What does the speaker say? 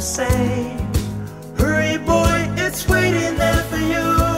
say, Hurry, boy, it's waiting there for you.